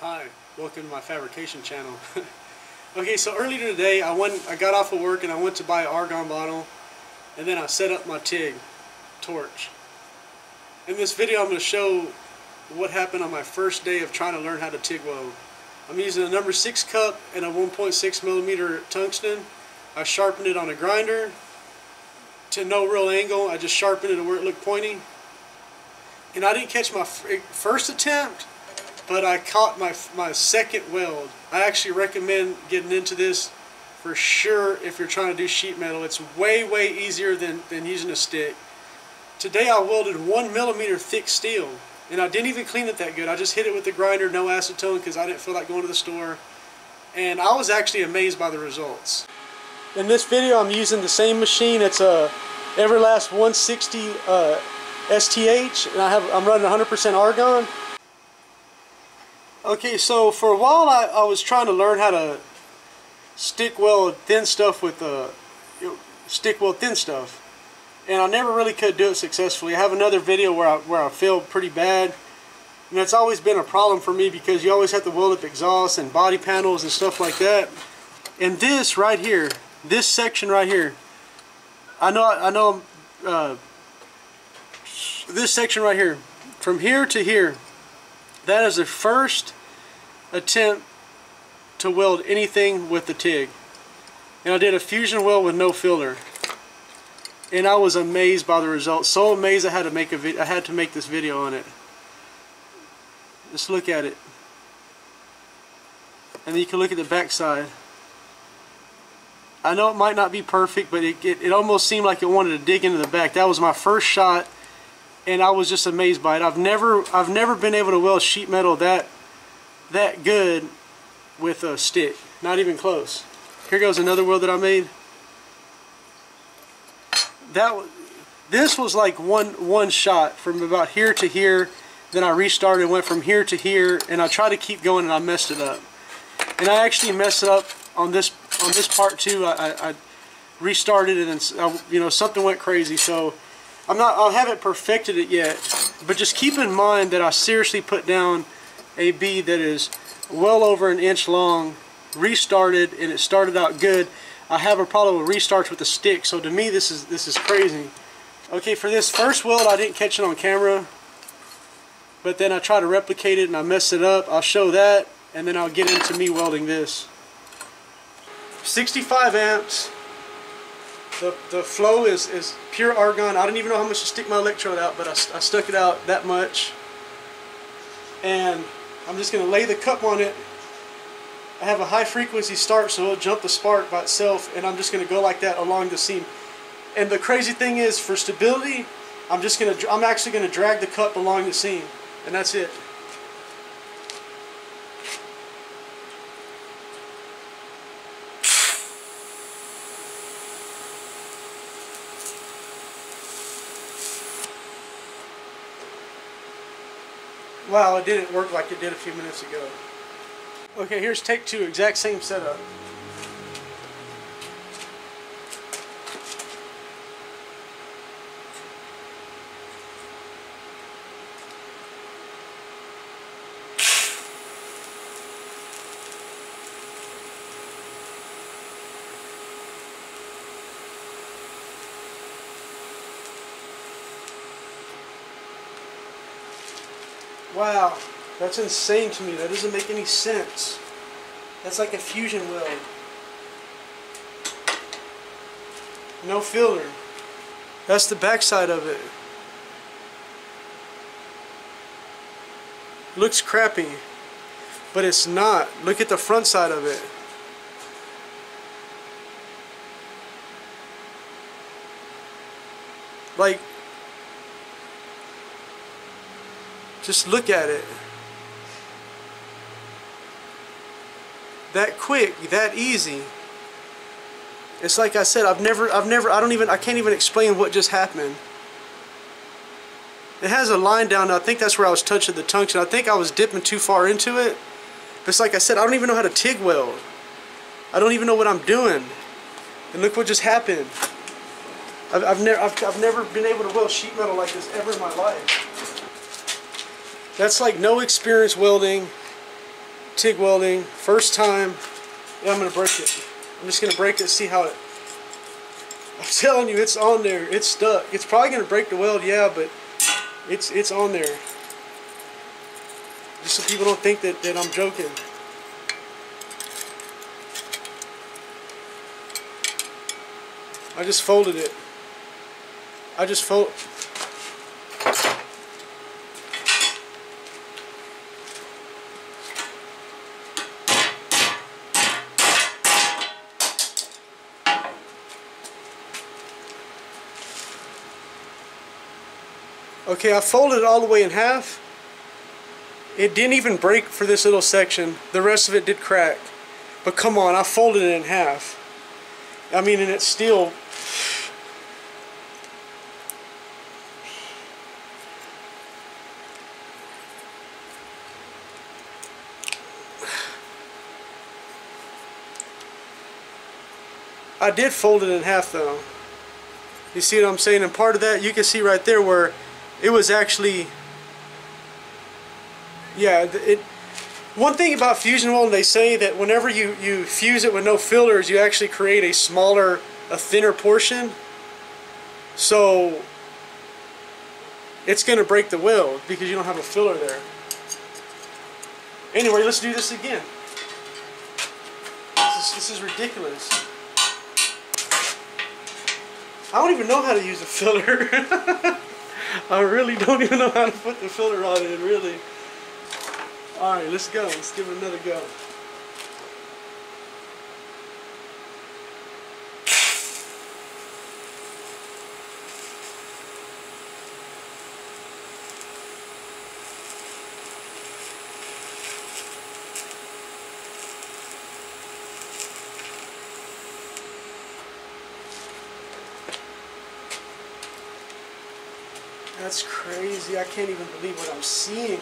Hi, welcome to my fabrication channel. okay, so earlier today I went, I got off of work and I went to buy an argon bottle and then I set up my TIG torch. In this video I'm going to show what happened on my first day of trying to learn how to TIG weld. I'm using a number 6 cup and a 1.6 millimeter tungsten. I sharpened it on a grinder to no real angle. I just sharpened it to where it looked pointy. And I didn't catch my first attempt, but I caught my, my second weld. I actually recommend getting into this for sure if you're trying to do sheet metal. It's way, way easier than, than using a stick. Today I welded one millimeter thick steel and I didn't even clean it that good. I just hit it with the grinder, no acetone because I didn't feel like going to the store. And I was actually amazed by the results. In this video I'm using the same machine. It's a Everlast 160 uh, STH and I have I'm running 100% argon. Okay, so for a while I, I was trying to learn how to stick weld thin stuff with uh, stick weld thin stuff and I never really could do it successfully. I have another video where I, where I failed pretty bad. And that's always been a problem for me because you always have to weld up exhaust and body panels and stuff like that. And this right here, this section right here, I know, I know, uh, this section right here, from here to here, that is the first attempt to weld anything with the TIG. And I did a fusion weld with no filler and I was amazed by the results. So amazed I had to make a I had to make this video on it. Just look at it. And then you can look at the back side. I know it might not be perfect, but it, it, it almost seemed like it wanted to dig into the back. That was my first shot, and I was just amazed by it. I've never I've never been able to weld sheet metal that that good with a stick. Not even close. Here goes another weld that I made. That this was like one one shot from about here to here. Then I restarted went from here to here and I tried to keep going and I messed it up. And I actually messed it up on this on this part too. I, I restarted it and I, you know something went crazy. So I'm not I haven't perfected it yet but just keep in mind that I seriously put down a bead that is well over an inch long restarted and it started out good I have a problem with restarts with the stick, so to me this is this is crazy. Okay, for this first weld I didn't catch it on camera, but then I try to replicate it and I mess it up. I'll show that, and then I'll get into me welding this. 65 amps. The, the flow is, is pure argon. I don't even know how much to stick my electrode out, but I, I stuck it out that much. And I'm just going to lay the cup on it I have a high frequency start so it'll jump the spark by itself and I'm just going to go like that along the seam. And the crazy thing is for stability I'm just going to I'm actually going to drag the cup along the seam and that's it. Wow, it didn't work like it did a few minutes ago. Okay, here's take two, exact same setup. Wow. That's insane to me. That doesn't make any sense. That's like a fusion weld. No filler. That's the backside of it. Looks crappy, but it's not. Look at the front side of it. Like, just look at it. that quick, that easy. It's like I said, I've never, I've never, I don't even, I can't even explain what just happened. It has a line down, I think that's where I was touching the tungsten. I think I was dipping too far into it. But it's like I said, I don't even know how to TIG weld. I don't even know what I'm doing. And look what just happened. I've, I've, never, I've, I've never been able to weld sheet metal like this ever in my life. That's like no experience welding TIG welding, first time. Yeah, I'm gonna break it. I'm just gonna break it, see how it. I'm telling you, it's on there. It's stuck. It's probably gonna break the weld, yeah, but it's it's on there. Just so people don't think that, that I'm joking. I just folded it. I just fold. Okay, I folded it all the way in half. It didn't even break for this little section. The rest of it did crack. But come on, I folded it in half. I mean, and it's still... I did fold it in half though. You see what I'm saying? And part of that, you can see right there where it was actually yeah it one thing about fusion welding they say that whenever you you fuse it with no fillers you actually create a smaller a thinner portion. So it's gonna break the weld because you don't have a filler there. Anyway let's do this again. This is, this is ridiculous. I don't even know how to use a filler I really don't even know how to put the filler on it, really. Alright, let's go. Let's give it another go. That's crazy. I can't even believe what I'm seeing.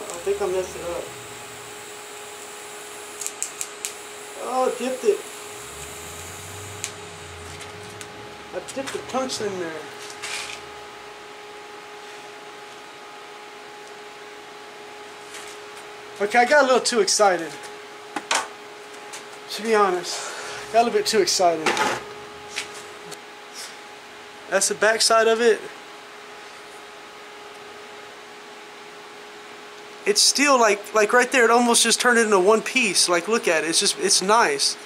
I think I messed it up. Oh, dipped it. I dipped the tungsten in there. Okay, I got a little too excited. To be honest, got a little bit too excited. That's the back side of it. It's still like, like right there, it almost just turned into one piece. Like, look at it, it's just, it's nice.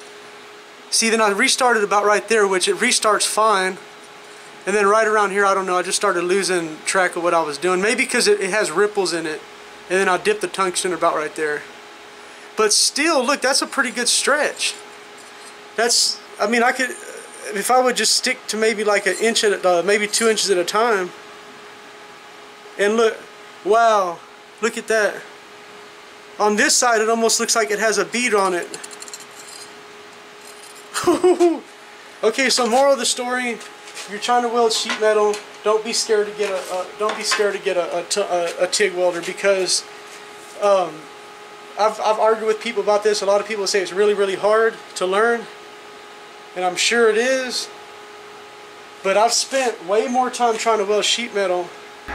See, then I restarted about right there, which it restarts fine. And then right around here, I don't know, I just started losing track of what I was doing. Maybe because it, it has ripples in it. And then I dip the tungsten about right there. But still, look, that's a pretty good stretch. That's, I mean, I could, if I would just stick to maybe like an inch at, uh, maybe two inches at a time. And look, wow, look at that. On this side, it almost looks like it has a bead on it. okay, so moral of the story: you're trying to weld sheet metal, don't be scared to get a, a don't be scared to get a, a, a TIG welder because um, I've I've argued with people about this. A lot of people say it's really really hard to learn, and I'm sure it is. But I've spent way more time trying to weld sheet metal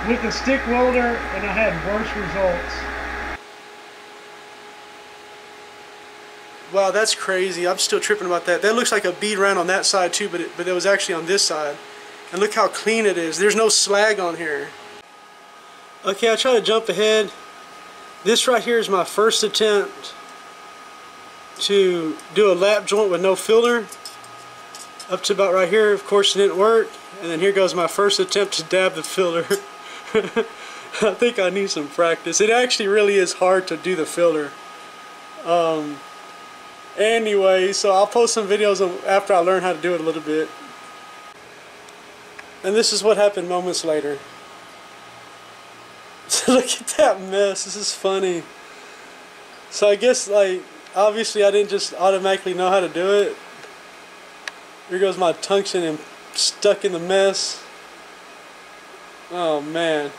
with a stick welder, and I had worse results. Wow, that's crazy. I'm still tripping about that. That looks like a bead ran on that side too, but it, but it was actually on this side. And look how clean it is. There's no slag on here. Okay, I try to jump ahead. This right here is my first attempt to do a lap joint with no filler. Up to about right here, of course it didn't work. And then here goes my first attempt to dab the filler. I think I need some practice. It actually really is hard to do the filler. Um, Anyway, so I'll post some videos after I learn how to do it a little bit. And this is what happened moments later. Look at that mess. This is funny. So I guess, like, obviously I didn't just automatically know how to do it. Here goes my tungsten and stuck in the mess. Oh man.